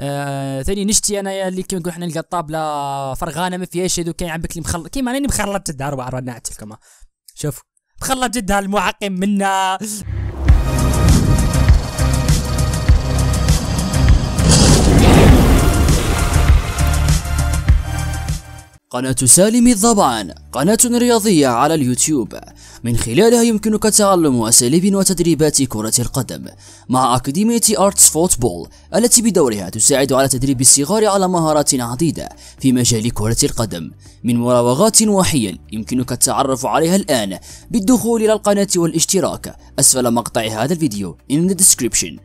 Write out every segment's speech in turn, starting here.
آه ثاني نشتي انايا اللي كيما نقول حنا نلقى الطابلة فرغانة ما فيهاش هذو كاين عبك اللي مخلط كيما راني مخلط جد أربع رنات كما. شوف. مخلط جد المعقم منا. قناة سالم الضبعان قناة رياضية على اليوتيوب. من خلالها يمكنك تعلم أساليب وتدريبات كرة القدم مع أكاديمية أرتس فوتبول التي بدورها تساعد على تدريب الصغار على مهارات عديدة في مجال كرة القدم. من مراوغات وحيل يمكنك التعرف عليها الآن بالدخول إلى القناة والاشتراك. أسفل مقطع هذا الفيديو in the description.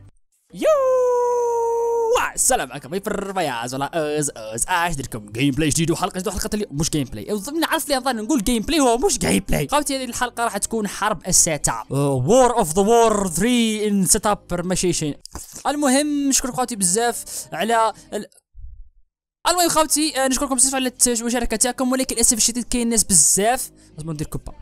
السلام عليكم. في الربياز ولا أز أز. اش دركم gameplay جديد وحلقة جديدة وحلقة اليوم. مش gameplay نعرف لي اظن نقول gameplay هو مش جيم بلاي خوتي هذه الحلقة راح تكون حرب ال setup war of the war 3 in setup شيء المهم نشكر خوتي بزاف على ال... المهم خوتي آه، نشكركم بزاف على المشاركه تاعكم ولكن للأسف الشديد كاين ناس بزاف. لازم ندير كوبا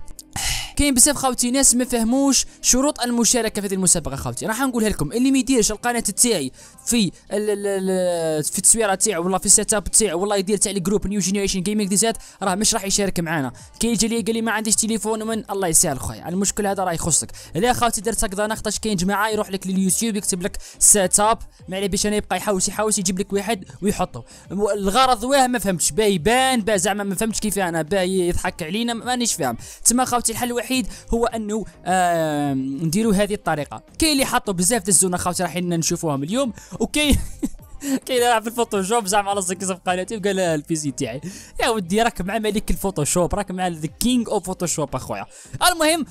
كاين بزاف خاوتي ناس ما فهموش شروط المشاركة في هذه المسابقة خاوتي راح نقولها لكم. اللي ما يديرش القناة تاعي في ال ال ال في التصويرة تاعو والله في ال setup تاعو والله يدير تاع ال group New Generation Gaming DZ راه مش راح يشارك معنا كاين يجي لي قال لي ما عنديش تليفون ومن الله يسهل خويا. المشكل هذا راه يخصك. لا خاوتي درت هكذا نقطة كاين جماعة يروح لك لليوتيوب يكتب لك setup ما عليه باش أنا يبقى يحوس يحوس يجيب لك واحد ويحطه. الغرض واه ما فهمتش. باي يبان با زعما ما فهمتش كيف أنا باي يضحك علينا مانيش فاهم. تما خاوتي الحل الوحيد هو أنه آه نديروا هذه الطريقة. كاين اللي حطوا بزاف دزونا خاوتي راح نشوفوهم اليوم. وكاين كاين يلعب في الفوتوشوب زعما على صك في قناتي وقال البيسي تاعي. يا ودي راك مع ملك الفوتوشوب راك مع ذا كينج اوف فوتوشوب أخويا. المهم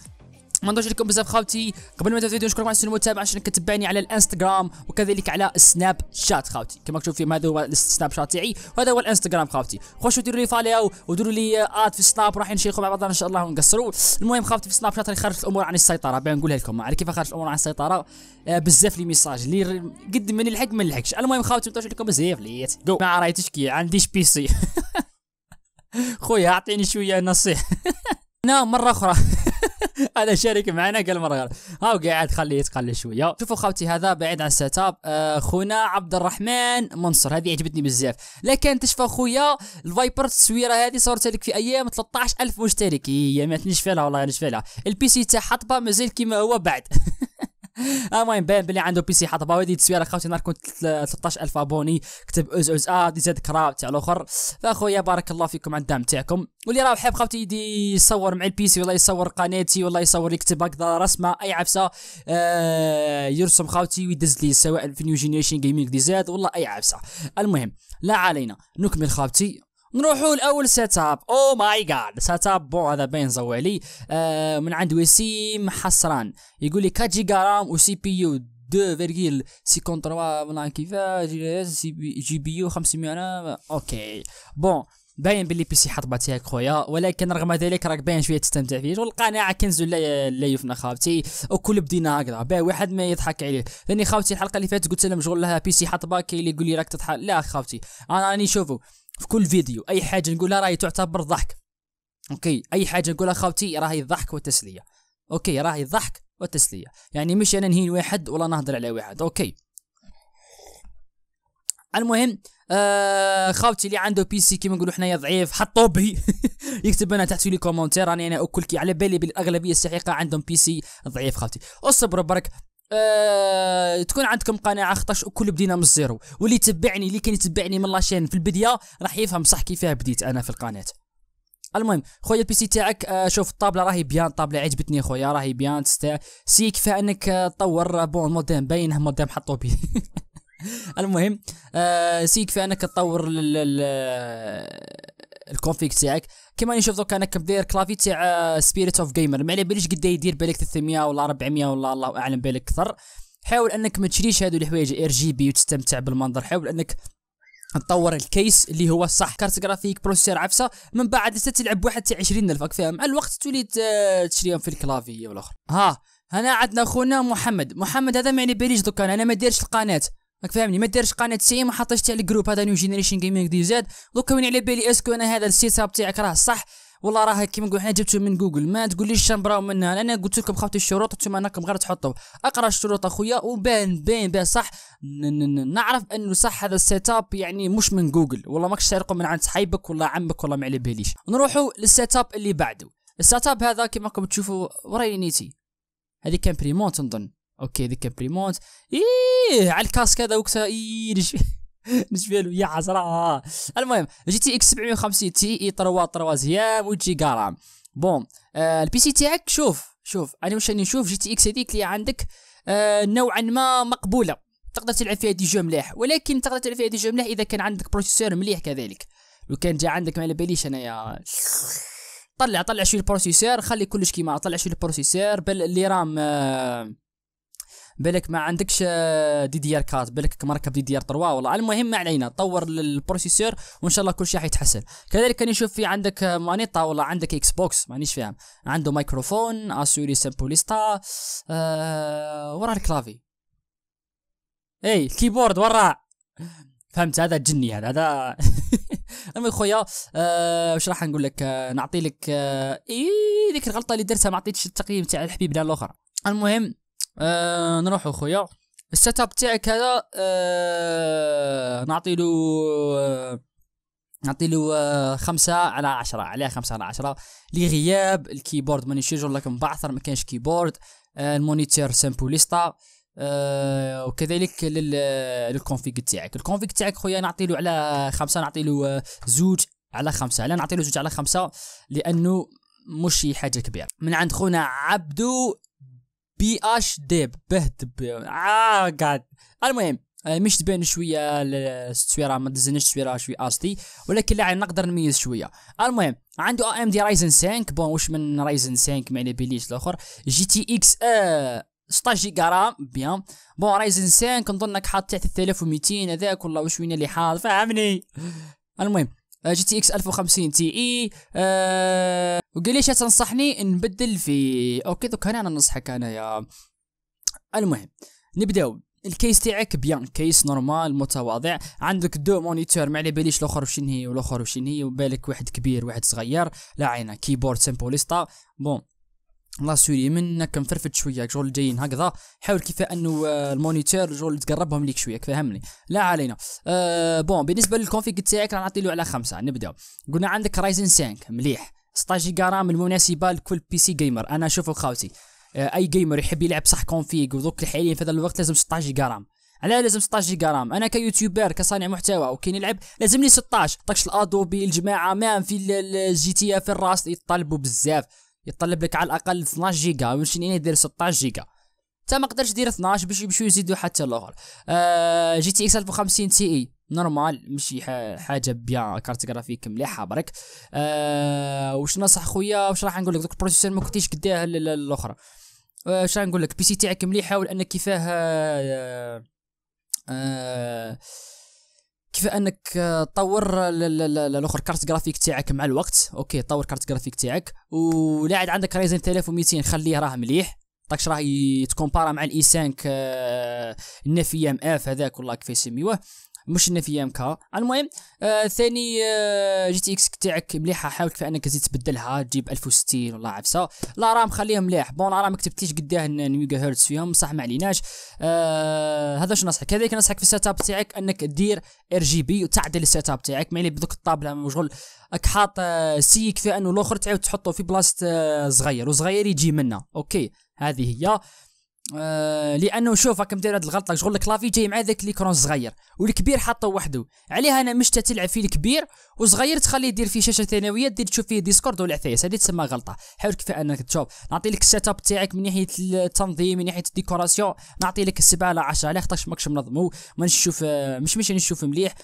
ما نضوش لكم بزاف خاوتي. قبل ما نبدا الفيديو نشكركم على المتابعة عشان كتبعني على الانستغرام وكذلك على السناب شات خاوتي. كما تشوف هذا هو السناب شات تاعي وهذا هو الانستغرام خاوتي. خشوا ديروا لي follow وديروا لي add في السناب راح نشيخوا مع بعضنا إن شاء الله ونقصروا. المهم خاوتي في السناب شات راني خارج الأمور عن السيطرة بين نقولها لكم. على كيف خارج الأمور عن السيطرة؟ آه بزاف لي message اللي قد من الحق ما نلحقش المهم خاوتي نضوش لكم بزاف. let's go ما رايتش كي عنديش PC. خويا أعطيني شوية نصيحة. أنا مرة أخرى. أنا شارك معنا قال مرة غير ها قاعد خليه يتقل شوية شوفوا خوتي هذا بعيد عن السيت اب آه خونا عبد الرحمن منصر هذه عجبتني بزاف. لكن تشفى خويا الفايبر التصويرة هذه صورتها لك في أيام 13000 مشترك. هي ما تنشفى لها والله نشفى لها. البي سي تاع حطبه مازال كيما هو بعد. المهم باين بلي عنده بي سي حاطه هذه تسويره خاوتي نهار كنت 13000 أبوني كتب أوز أوز آه دي زاد كراب تاع الأخر. فأخويا بارك الله فيكم على الدعم تاعكم. واللي راه حاب خاوتي يدي يصور مع ال PC ولا يصور قناتي ولا يصور يكتب هكذا رسمة أي عفسة آه يرسم خاوتي ويدز لي سواء في New Generation Gaming DZ والله أي عفسة. المهم لا علينا نكمل خاوتي نروحوا لأول setup oh my god setup bon هذا باين زوالي. آه من عند وسيم حسران. يقول لي 4 giga RAM و CPU 2.53 والله كيفاش GPU 500 OK. bon باين باللي PC حطبة تاعك خويا. ولكن رغم ذلك راك باين شوية تستمتع فيه. والقناعة كنز لا, لا يفنى خاوتي. وكل بدينا هكذا. باين واحد ما يضحك عليه. لاني خاوتي الحلقة اللي فاتت قلت لهم مشغول لها PC حطبة. كاين اللي يقول لي راك تضحك. لا خاوتي. أنا راني شوفوا في كل فيديو أي حاجة نقولها راهي تعتبر ضحك. OK أي حاجة نقولها خاوتي راهي الضحك والتسليه OK راهي الضحك والتسليه يعني مش أنا نهين واحد ولا نهضر على واحد. OK. المهم آه خاوتي اللي عنده PC كيما نقولوا حنايا ضعيف حطوا PC. يكتب لنا تحت les commentaires راني أنا اكل كي على بالي بالأغلبية الساحقة عندهم PC ضعيف خاوتي اصبر برك. أه تكون عندكم قناعة خطاش كل بدينا من ال zéro. واللي يتبعني اللي كان يتبعني من la chaîne في البداية راح يفهم صح كيفاه بديت أنا في القناة. المهم خويا ال PC تاعك آه شوف الطابلة راهي bien الطابلة عجبتني خويا راهي bien تستا. سي كفاية أنك تطور bon موديم باين موديم حطوا بيه. المهم آه سي كفاية أنك تطور ال config تاعك. كما نشوف دوك أنا كدير clavier تاع Spirit of Gamer ما على باليش قد يدير بالك 300 ولا 400 ولا الله أعلم بالك أكثر حاول أنك ما تشريش هادو الحوايج RGB وتستمتع بالمنظر. حاول أنك تطور ال case اللي هو الصح carte graphique processeur عفسة. من بعد تلعب واحد تاع 20000 راك فاهم؟ مع الوقت تولي تشريهم في ال clavier والأخر. ها هنا عندنا خونا محمد. محمد هذا ما على باليش دوكا أنا ما ديرش القناة. راك فاهمني؟ ما ديرش قناة سي ما حطيتش تاع ال groupe هذا New Generation Gaming DZ. دوكا وين على بالي est-ce que أنا هذا ال setup تاعك راه صح. والله راه كيما نقول حنا جبتو من جوجل ما تقوليش شنبراو منها. أنا قلت لكم خافتوا الشروط أنتم أنكم غير تحطوا. أقرأ الشروط أخويا وبان بين بين صح. نعرف أنه صح هذا ال setup يعني مش من جوجل والله ماكش سارقه من عند صحيبك ولا عمك ولا ما على باليش. نروحوا لل setup اللي بعده. السيت اب هذا كيما راكم تشوفوا وراي نيتي هذه كان بريمونت نظن أوكي كان بريمونت. إيه على الكاسك هذا وقتها. إيه نشفي له يا عزراء المهم جي تي إكس 750 تي إي 3 3 زيام وجي جرام بون آه البي سي تاعك شوف شوف. أنا واش راني نشوف جي تي إكس هذيك اللي عندك آه نوعا ما مقبولة. تقدر تلعب فيها دي جو مليح. ولكن تقدر تلعب فيها دي جو مليح إذا كان عندك بروسيسور مليح كذلك. لو كان جا عندك ما على باليش انايا طلع طلع شوية ال processeur. خلي كلش كيما طلع شوية ال processeur. بل les RAM آه بالك ما عندكش آه، DDR 4 بالك مركب DDR 3 والله المهم ما علينا طور ال processeur وإن شاء الله كل شيء حيتحسن. كذلك كان يشوف في عندك آه، manette والله عندك Xbox مانيش فاهم. عنده microphone آه sorry سامبوليستا آه ورا ال clavier. إي ال keyboard ورا فهمت؟ هذا جني هذا هذا. المهم خويا آه واش راح نقول لك؟ نعطي لك إي ديك الغلطة اللي درتها ما عطيتش التقييم تاع الحبيب الآخر. المهم آه نروحوا خويا ال setup تاعك هذا آه نعطي له آه نعطي له آه خمسة على عشرة عليها خمسة على عشرة. لغياب ال keyboard ماني شي لك مبعثر ما كانش keyboard. آه المونيتور سامبوليستا آه وكذلك لل للكونفيج تاعك. الكونفيج تاعك خويا نعطي له على خمسة نعطي له آه، زوج على خمسة. لا نعطي له زوج على خمسة لأنه مش شي حاجة كبيرة. من عند خونا عبدو بي اش ديب بهد ب... آه قاعد. المهم آه، مش تبان شوية التصويره ما تزنش تصويره شوية استي ولكن لا نقدر نميز شوية. المهم عنده إم دي رايزن 5 bon واش من Ryzen 5 ما على باليش الأخر؟ GTX آه 16 جيجا RAM bien. bon Ryzen 5 نظنك حاط تحت 3200 هذاك والله واش وين اللي حاط؟ فهمني. المهم آه، GTX 1050 Ti آه وقال ليش تنصحني؟ نبدل في OK دوك أنا ننصحك أنا يا المهم نبدأو. ال case تاعك bien case normal متواضع. عندك deux moniteurs ما على باليش الآخر وشن هي والاخر وشن هي وبالك واحد كبير واحد صغير لا عينا keyboard سيمبوليستا bon. لا sorry منك مفرفد شوية شغل جايين هكذا. حاول كيف إنه آه، ال moniteur شغل تقربهم ليك شوية فهمني. لا علينا. آه bon بالنسبة لل config تاعك راح نعطي له على خمسة نبداو قلنا عندك Ryzen 5 مليح. 16 جيجا RAM المناسبة لكل PC gamer أنا اشوفه خاوتي آه أي gamer يحب يلعب صح config وذوك الحاليا في هذا الوقت لازم 16 جيجا RAM على لازم 16 جيجا RAM أنا ك youtuber كصانع محتوى وكي نلعب لازم لي 16 خاطاكش ال Adobe الجماعة ما في ال GTA V الراس يطلبوا بزاف. يطلب لك على الأقل 12 جيجا اني ندير 16 جيجا. انت ما قدرش دير 12 باش يمشيو يزيدوا حتى الأخر. آه GTX 1050 Ti normal ماشي حاجة bien carte graphique مليحه برك آه واش نصح خويا؟ واش راح نقول لك؟ دوك ال processeur ما كنتيش قداه ال- ال- الاخرى آه، واش نقول لك؟ PC تاعك مليح حاول انك كيفاه؟ آه آه كيف أنك آه، تطور ال- الأخر carte graphique تاعك مع الوقت. OK طور carte graphique تاعك. ولا عاد عندك Ryzen 3200 خليه راه مليح. طاكش راه يتكومبارا مع الاي 5 آه، النفي ام اف هذاك والله كيف يسميوه. مش النفي ام كا المهم آه ثاني آه جي تي إكس تاعك مليحة. حاول كيف أنك تزيد تبدلها تجيب 1060 ولا عفسة. لا رام خليها مليح. بون راه ما كتبتليش قداه ميجا هرتز فيهم صح ما عليناش. آه هذا شو نصحك؟ كذلك نصحك في السيت أب تاعك أنك دير إر جي بي وتعدل السيت أب تاعك. معني بدوك الطابلة مشغل راك حاط آه، سي كفايه أنه الأخر تعاود تحطه في بلاصه آه، صغير وصغير يجي منه. أوكي هذه هي. آه لأنه شوف راكم داير هاد الغلطة؟ شغل ال clavier جاي مع ذاك l'écran صغير والكبير حاطه وحده. عليها أنا مش تلعب فيه الكبير وصغير تخليه يدير فيه شاشة ثانوية دير تشوف فيه Discord ولا عفايس هذه تسمى غلطة. حاول كيف أنك تشوف. نعطي لك ال setup تاعك من ناحية التنظيم من ناحية ال décoration. نعطي لك السبعه على 10 على خاطرش ماكش منظمو ما نشوف آه، مش مش نشوف مليح.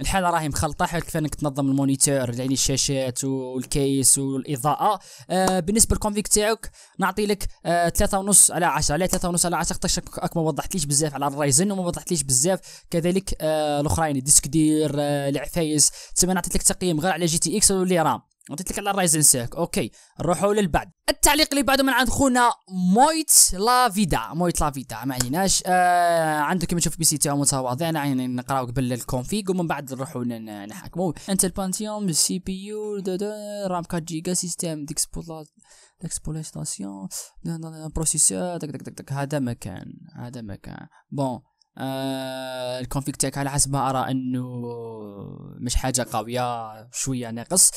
الحالة راهي مخلطة حاول كيف أنك تنظم ال moniteur يعني الشاشات وال case والإضاءة. آه بالنسبة للكونفيك تاعك نعطي لك آه ثلاثة ونص على عشرة. على ثلاثة ونص على عشرة خاطرش راك ما وضحتليش بزاف على ال Ryzen وما وضحتليش بزاف. كذلك آه الأخرين ال disque dur آه العفايس. تسمى نعطيت لك تقييم غير على GTX و les RAM. عطيت لك على ال Ryzen cinq OK نروحوا للبعد. التعليق اللي بعده من عند خونا مويت لا فيدا. مويت لا فيدا ما عليناش. آه عنده كما تشوف PC تاعو متواضع يعني نقراو قبل ال config ومن بعد نروحوا نحكموا انت ال Pentium ال CPU RAM 4 جيجا système d'exploitation processeur دك دك دك دك هذا مكان هذا مكان. Bon آه ال config تاعك على حسب ما أرى إنه مش حاجة قوية شوية ناقص.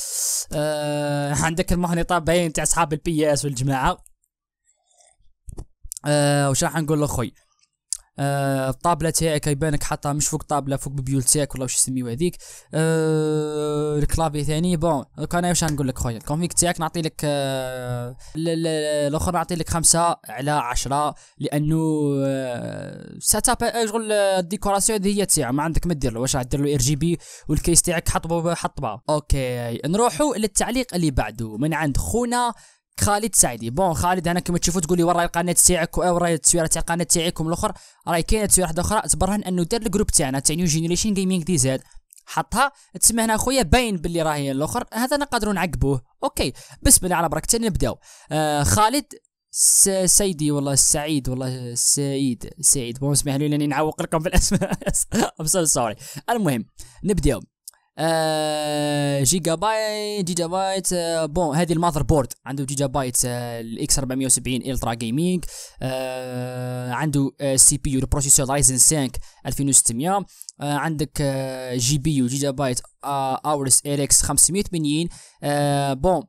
آه عندك المهنطه باين تاع أصحاب ال PS والجماعة. آه وش راح نقول لأخوي؟ آه الطابلة تاعك يبانك حاطها مش فوق طابلة فوق ببيول تاعك ولا وش يسميو هذيك. آه ال clavier ثاني bon دوك أنا واش نقول لك خويا؟ ال config تاعك نعطي لك آه ال- ال- الأخر نعطي لك خمسة على عشرة لأنه setup شغل ال décoration هذه هي تاعو ما عندك ما دير له واش دير له RGB وال case تاعك حطبه حطبه OK نروحوا للتعليق اللي بعده. من عند خونا خالد سعيدي. Bon خالد أنا كما تشوفوا تقول لي وراي القناه تاعك وراي التصويره تاع القناه تاعكم الأخر. راهي كاينة تصويره واحدة أخرى تبرهن انه دار ال groupe تاعنا تاع New Generation Gaming DZ حطها تسمى هنا خويا باين باللي راهي الأخر. هذا نقدروا نعقبوه. OK بسم الله على بركة. نبداو. آه خالد سيدي والله سعيد والله سعيد سعيد. Bon اسمح لي لأني نعوق لكم في الأسماء. I'm so sorry المهم نبداو. آه Gigabyte Gigabyte آه bon هذه ال motherboard عنده جيجا بايت آه ال X 470 Ultra Gaming آه عنده آه CPU ال processeur Ryzen 5 2600 آه عندك آه GPU Gigabyte آه Aorus RX 580 آه bon.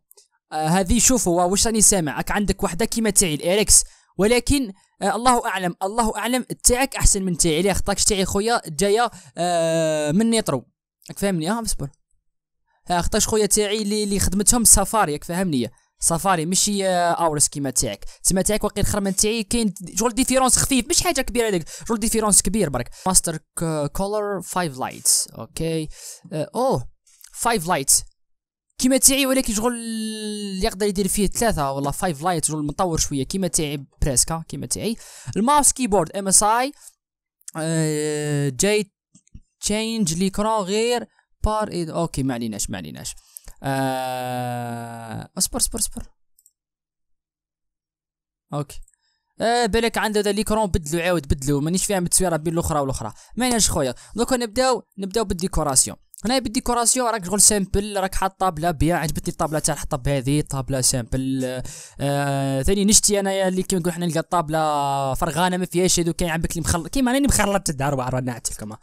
آه هذه شوفوا واش راني سامع؟ راك عندك وحدة كيما تاعي ال RX ولكن آه الله أعلم الله أعلم تاعك أحسن من تاعي. ليه؟ خطاكش تاعي خويا جاية آه من Nitro راك فاهمني آه اصبر. خطاش خويا تاعي اللي, اللي خدمتهم Sapphire راك فاهمني. Sapphire ماشي آه، Aorus كيما تاعك. تسمى تاعك واقيل خير من تاعي كاين شغل différence خفيف مش حاجة كبيرة هذيك شغل différence كبير برك. Master Cooler 5 lights OK آه، أوه 5 lights كيما تاعي ولكن شغل يقدر يدير فيه ثلاثة ولا 5 light شغل مطور شوية. كيما تاعي presque كيما تاعي. ال mouse keyboard MSI جاي change l'écran غير بار إيد. OK ما عليناش ما عليناش. آه... اصبر اصبر اصبر. أوكي. آه بالك عنده ذا l'écran بدلو عاود بدلو. مانيش فاهم التصويرة بين الأخرى والأخرى. ما عليناش خويا. دوكا نبداو نبداو بال décoration. هنا بال décoration راك شغل simple راك حاط طابلة bien. عجبتني الطابلة تاع حطها بهذه طابلة simple. آه ثاني نشتي انايا اللي كيما نقول حنا نلقى الطابلة فرغانة ما فيهاش هذو كاين عبك اللي مخلط كيما راني مخلط الدار وعرا نعتلكم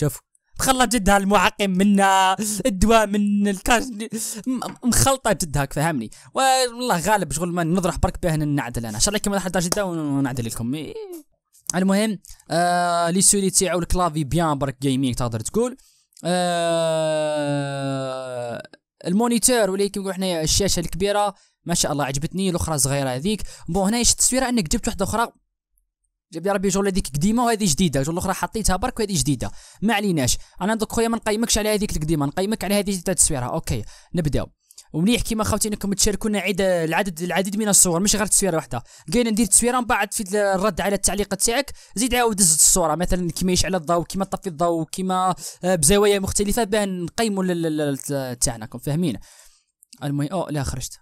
شوف مخلط جدها المعقم منا الدواء من الكاش مخلطة جدها فهمني؟ والله غالب شغل ما نضرح برك باه نعدل أنا. الله كيما حد جدا ونعدل لكم. المهم آه لي سولي تاعو الكلافي بيان برك جيمنج تقدر تقول. آه المونيتور ولا كيما حنايا الشاشة الكبيرة ما شاء الله عجبتني الأخرى صغيرة هذيك. بون هنا التصويره إنك جبت واحدة أخرى. جاب لي ربي شغل هذيك قديمة وهذه جديدة شغل الأخرى حطيتها برك وهذه جديدة. ما عليناش. أنا دوك خويا ما نقيمكش على هذيك القديمة نقيمك على هذه تاع OK نبداو. ومليح كيما خاوتي إنكم تشاركونا عيد العدد العديد من الصور مش غير تصويرة واحدة كاين ندير تصويرة من بعد في الرد على التعليق تاعك زيد عاود دز الصورة. مثلا كيما يشعل الضوء كيما طفي الضوء كيما آه، بزوايا مختلفة باه نقيموا تاعنا راكم فاهمين؟ المهم أو لا خرجت.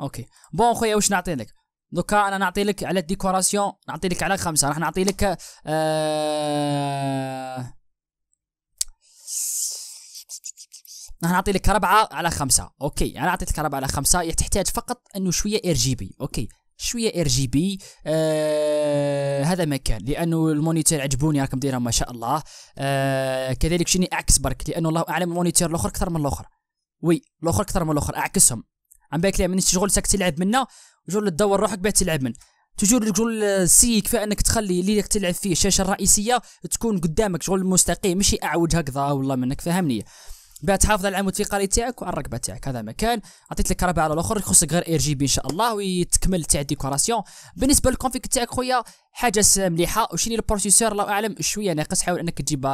OK. Bon خويا واش نعطي لك دوكا أنا نعطي لك على ال décoration نعطي لك على خمسة. راح نعطي لك آه... راح نعطي لك أربعة على خمسة. OK أنا أعطيت لك أربعة على خمسة. هي تحتاج فقط أنه شوية RGB OK شوية RGB آه هذا ما كان لأنه ال moniteur عجبوني راكم دايرهم ما شاء الله. آه كذلك شني أعكس برك لأنه الله أعلم ال moniteur الآخر أكثر من الآخر. Oui الآخر أكثر من الآخر أعكسهم. عم بالك ليه مانيش شغل ساك تلعب منه وشغل تدور روحك باه تلعب منه تجور شغل سي كفايه انك تخلي اللي تلعب فيه الشاشه الرئيسيه تكون قدامك شغل مستقيم ماشي اعوج هكذا والله منك فهمني. باه تحافظ على العمود الفقري تاعك وعلى الرقبة تاعك. هذا مكان. عطيت لك ربع على الأخر. يخصك غير RGB إن شاء الله ويتكمل تاع ال décoration. بالنسبة لل config تاعك خويا حاجة مليحة. وشني ال processeur الله أعلم. شوية ناقص. حاول أنك تجيب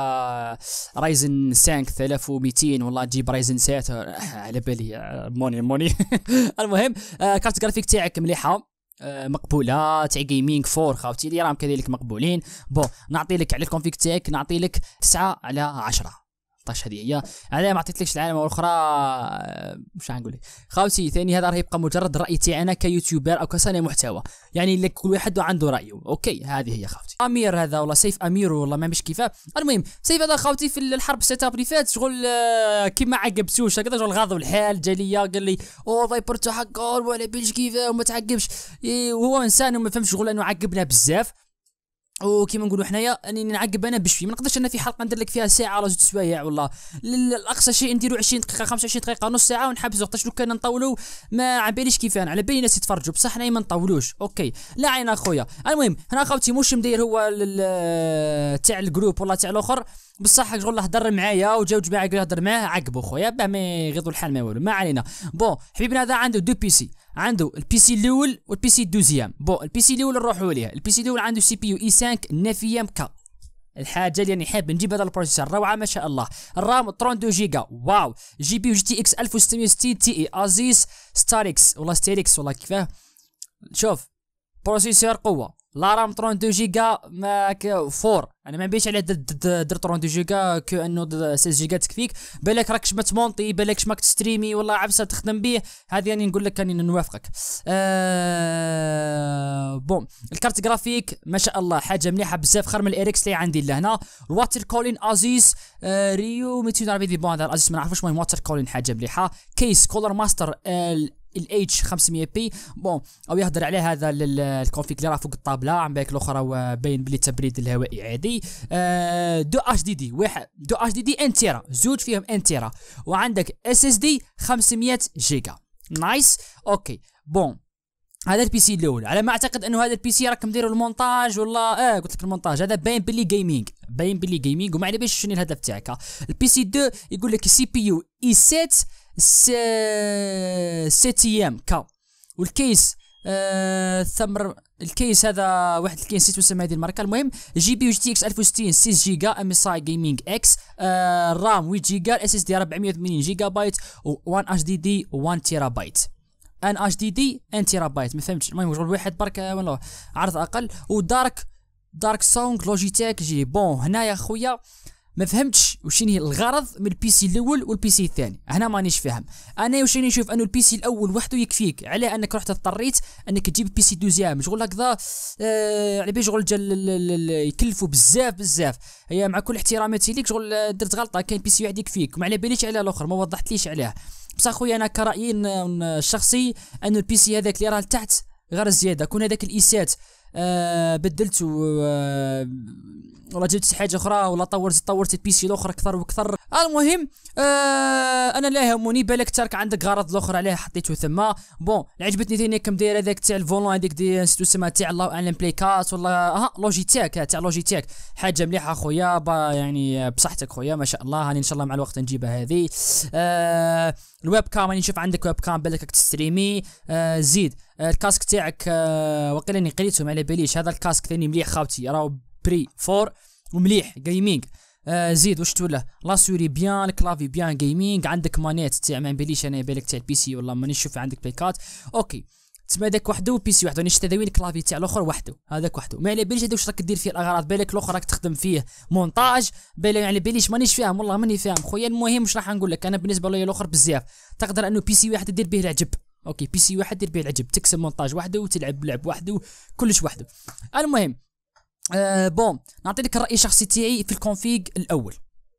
Ryzen 5 3200 والله تجيب Ryzen 7 آه، على بالي. آه، موني موني. المهم آه، carte graphique تاعك مليحة. مقبولة. تاع gaming 4 خاوتي لي راهم كذلك مقبولين. bon نعطي لك على ال config تاعك نعطي لك 9 على 10 13 هذه. هي أنا ما عطيتلكش العلامه الأخرى آه، مش نقول لك؟ خاوتي ثاني هذا راه يبقى مجرد رأي تاعي أنا ك youtuber أو كصانع محتوى. يعني اللي كل واحد عنده رأيه. OK هذه هي خاوتي. أمير هذا والله سيف أمير والله ما مش كيفاه. المهم سيف هذا خاوتي في الحرب سيت اب اللي فات شغل آه، كيما عقبتوش هكذا شغل غاضب الحال جا ليا قال لي أو فايبر تاع حقار ولا بالش كيفاه وما تعقبش. إيه، وهو إنسان وما فهمش شغل انه عقبنا بزاف. وكيما نقولوا حنايا أني نعقب أنا بشوي. ما نقدرش أنا في حلقة ندير لك فيها ساعة ولا زوج سوايع والله. الأقصى شيء نديروا 20 دقيقة 25 دقيقة نص ساعة ونحبسوا وقتاش لو كان نطولوا ما على باليش كيفان على بالي الناس يتفرجوا. بصح حنايا ما نطولوش. أوكي. لا عين أخويا. المهم هنا خاوتي مش مدير هو تاع ال groupe والله تاع الآخر. بصح شغل هضر معايا وجا جماعة قال هضر معاه عقبوا خويا. باه ما يغيضوا الحال ما والو. ما علينا. bon حبيبنا هذا عنده deux PC. عنده ال PC الأول وال PC ال deuxième. bon ال PC الأول نروحوا ليه ال PC الأول عنده CPU i5 9 K. الحاجة اللي راني حاب نجيب هذا ال processeur. روعة ما شاء الله. ال RAM 32 جيجا. wow. جي بي يو جي تي إكس 1660 تي إي ازيس ستاركس والله Strix والله كيفاه. شوف بروسيسور قوة. لا رام 32 جيجا ما ك فور. أنا ما نبيش عليه در در- در 32 جيجا كو انه در 16 جيجا تكفيك بالك راكش ما تمونطي بالك ماك تستريمي والله عبسة تخدم به هذه يعني نقول لك اني نوافقك. آه بون. الكارت جرافيك ما شاء الله حاجة مليحة بزاف. خير من الاريكس اللي عندي لهنا. الواتر كولين ازيس آه ريو 240 بون الازيس ما نعرفوش المهم واتر كولين حاجة مليحة. case Cooler Master ال H500P bon أو يهدر عليه هذا ال config اللي راه فوق الطابلة على بالك الأخرى وباين بلي تبريد الهوائي عادي. آه دو اش دي دي واحد. دو اش دي دي un téra. زوج فيهم ان تيرا. وعندك SSD 500 جيجا. nice؟ OK. bon هذا ال PC الأول. على ما أعتقد إنه هذا ال PC راك مدير المونتاج والله آه قلت لك المونتاج. هذا باين باللي gaming باين باللي gaming وما على باليش شنو الهدف تاعك. البي سي 2 يقول لك سي بي يو اي 7 7 ام كا والكيس آه ثمر الكيس هذا واحد الكيس نسيت اسم هذه الماركة. المهم جي بي يو جي تي إكس 1060 6 جيجا ام اس اي جيمنج إكس آه رام 8 جيجا اس اس دي 480 جيجا بايت و1 اتش دي دي 1 تيرا بايت ان اتش دي دي ان تيرا بايت ما فهمتش. المهم شغل واحد برك والله عرض أقل. ودارك دارك سونغ لوجيتيك جي بون هنا يا خويا ما فهمتش وشين هي الغرض من البي سي الأول والبي سي الثاني. هنا مانيش فاهم. أنا وشين نشوف؟ أنه البي سي الأول وحده يكفيك. على أنك رحت اضطريت أنك تجيب البي سي دوزيام. شغل هكذا آه على بالي شغل يكلفوا بزاف بزاف. هي مع كل احتراماتي ليك شغل آه، درت غلطة كاين بي سي واحد يكفيك. وما على باليش على الآخر ما وضحتليش عليه بصح خويا أنا كرأيي الشخصي انه البي سي هذاك اللي راه لتحت غير زياده كون هذاك الإيسات آه بدلته آه ولا جبت شي حاجة أخرى ولا طورت طورت البي سي الأخر أكثر وأكثر. المهم آه أنا لا يهمني بالك ترك عندك غرض الأخر عليه حطيته ثم. بون عجبتني ثاني كم داير هذاك تاع الفولون هذيك دي نسيتو اسمها تاع الله اعلم بليكات ولا ها لوجيتيك تاع لوجيتيك حاجة مليحة خويا يعني بصحتك خويا ما شاء الله. هاني إن شاء الله مع الوقت نجيبها هذه الويب كام راني نشوف عندك ويب كام بالك تستريمي. زيد. الكاسك تاعك آه وقيلا اني قريتهم على باليش. هذا الكاسك ثاني مليح خاوتي راهو بري فور ومليح جيمنج آه زيد واش تقول لا سوري بيان الكلافي بيان جيمنج عندك مانيت تاع ما نباليش أنا بالك تاع البي سي والله مانيش نشوف عندك بيكات أوكي تسمى هذاك وحده وبي سي وحده نشتا ذوين الكلافي تاع الأخر وحده هذاك وحده. ما على باليش واش راك دير فيه الأغراض؟ بالك الأخر راك تخدم فيه مونتاج بالك على باليش مانيش فاهم والله ماني فاهم. خويا المهم واش راح نقول لك؟ أنا بالنسبة لي الأخر بزاف. تقدر أنه PC واحد دير به العجب. OK PC واحد دير به العجب تكسب مونتاج وحده وتلعب لعب وحده كلش وحده. المهم آه bon نعطي لك الرأي الشخصي تاعي في ال config الأول.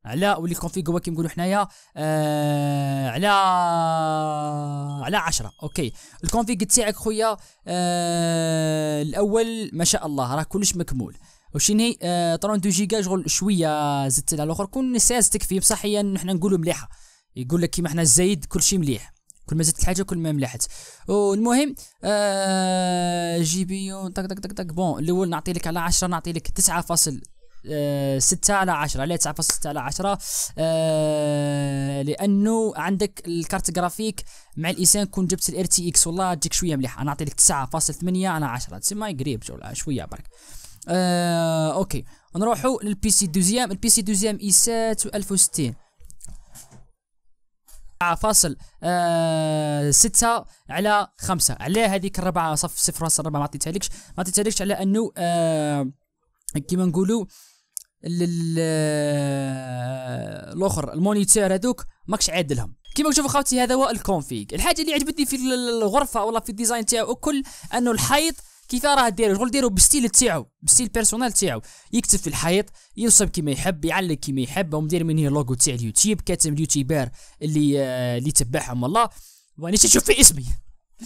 على واللي ال config هو كي نقولوا حنايا آه على على 10 OK ال config تاعك خويا آه الأول ما شاء الله راه كلش مكمول. وشين هي آه 32 جيجا شغل شوية زدت على الأخر كون seize تكفي بصح هي نحن نقولوا مليحة. يقول لك كيما حنا الزايد كل شيء مليح. كل ما زدت الحاجة كل ما ملحت. والمهم آه GPU طق طق طق طق. bon الأول نعطي لك على 10 نعطي لك 9.6 آه، ستة على عشرة. ليه تسعة فاصلة ستة على عشرة. آه لأنه عندك ال carte graphique مع الإنسان كون جبت ال RTX. والله تجيك شوية مليحة. أنا نعطي لك تسعة فاصلة ثمانية على عشرة. تسمى قريب شوية برك. آه OK. نروحوا لل PC deuxième. ال PC deuxième i7 1060 فاصل آه ستة على خمسة. على هذيك الربعة صف صفر فاصل ربعة ما عطيتها لكش. ما عطيتها لكش على أنه آه كيما نقولوا لل الأخر ال moniteur هذوك ماكش عادلهم كيما تشوفوا خاوتي هذا هو ال config الحاجة اللي عجبتني في الغرفة ولا في ال design تاعو الكل أنه الحيط كيف راه ديرو شغل ديرو بالستيل تاعو بالستيل بيرسونال تاعو. يكتب في الحيط ينصب كيما يحب يعلق كيما يحب ومدير من هي تاع اليوتيوب كاتب اليوتيوبر اللي آه اللي تبعهم والله وأنا تشوف في اسمي.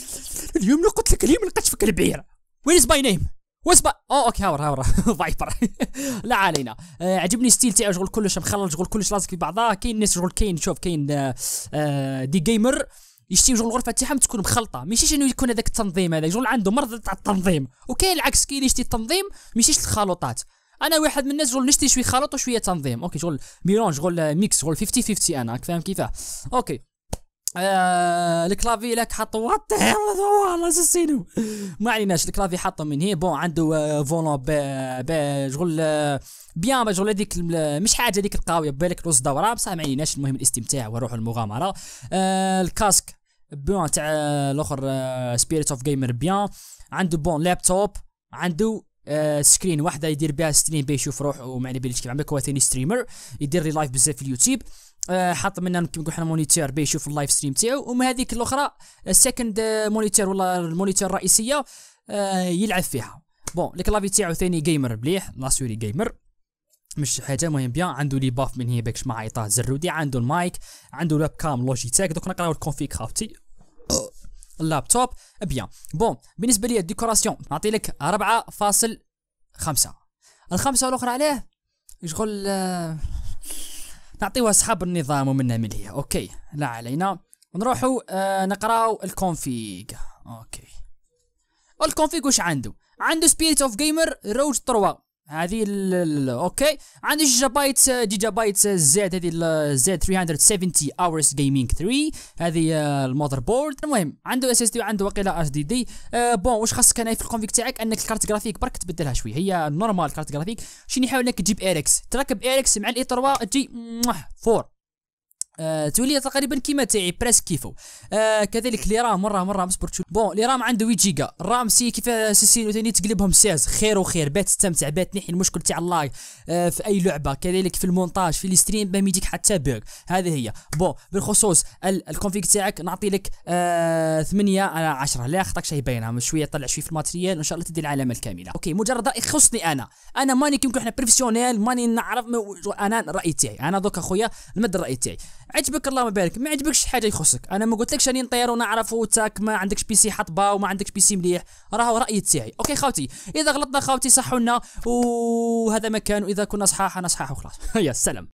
اليوم لو قلت لك اليوم لقيت فيك البعير وين از ماي نيم وين با اوه أوكي هاور هاور. فايبر لا علينا. آه عجبني ستيل تاعو شغل كلش مخلل شغل كلش لازق في بعضها. كاين ناس شغل كاين شوف كاين آه آه des gamers يشتيو شغل الغرفة تاعهم تكون مخلطه ماشيش انه يكون هذاك التنظيم هذا شغل عنده مرض تاع التنظيم. وكاين العكس كاين يشتي التنظيم ماشيش الخلطات. أنا واحد من الناس شغل نشتي شوية خلط وشوية تنظيم. okay شغل mélange شغل mix شغل 50 50 أنا فاهم كيفاه؟ okay. آه ال clavier لك حط وات والله sinon ما عليناش ال clavier حطه من هي. bon عنده آه volant ب شغل آه bien شغل هذيك مش حاجة هذيك القاوية. بالك رز دورة. بصح ما عليناش المهم الاستمتاع وروح المغامرة. ال casque bien تاع الآخر Spirit of Gamer bien. عنده bon laptop عنده آه screen واحدة يدير بها stream بيه يشوف روحه وما على باليش كيف عملك هو ثاني streamer يدير les lives بزاف في اليوتيوب. آه حاط منها كيما نقول حنا monitor بيه يشوف ال live stream تاعو. ومن هذيك الأخرى ال second monitor ولا ال monitor الرئيسيه آه يلعب فيها. bon ال clavier تاعو ثاني gamer مليح la souris gamer مش حاجة مهم bien. عنده les baffes من هي باكش ما عيطاه زرودي عنده المايك عنده la webcam Logitech دوك نقراو ال config خاوتي. ال laptop. bien. bon بالنسبة لي ال décoration نعطي لك 4.5 الخمسة الأخرى عليه شغل آه نعطيوها اصحاب النظام ومنها من هي. okay لا علينا. نروحوا آه نقراو ال config. okay. ال config واش عنده؟ عنده Spirit of Gamer Rogue 3 هذه okay. عندي Gigabyte Gigabyte Z هذه ال Z 370 Aorus Gaming 3 هذه ال motherboard المهم عنده SSD وعنده وقيلة HDD bon واش خاصك أنا في ال config تاعك؟ أنك ال carte graphique برك تبدلها شوي. هي normal carte graphique شنو يحاول إنك تجيب RX تركب RX مع ال i 3 تجي fort. آه تولي تقريبا كيما تاعي presque كيفو. آه كذلك les RAM مره مرة مصبر تشوف bon les RAM عنده 8 giga ال RAM سي كيف sinon ثاني تقلبهم seize خير وخير باه تستمتع باه تنحي المشكل تاع ال live آه في أي لعبة. كذلك في المونتاج في ال stream ما يجيك حتى bug هذه هي. bon بالخصوص ال config تاعك نعطي لك آه 8 على 10 لا خطاك شي باينة شوية طلع شوية في ال matériel وإن شاء الله تدي العلامه الكاملة. okay مجرد رأي يخصني أنا. أنا ماني كيما إحنا professionnel ماني نعرف أنا الراي تاعي. أنا دوك أخويا نمد الرأي تاعي. عجبك اللهم بارك. ما عجبكش حاجة يخصك. أنا ما قلتلكش راني نطير ونعرف وتاك ما عندكش PC حطبة وما عندكش PC مليح. راهو رأيي تاعي. okay خاوتي إذا غلطنا خاوتي صحوا لنا وهذا ما كان وإذا كنا صحاح أنا صحاح وخلاص. يا سلام.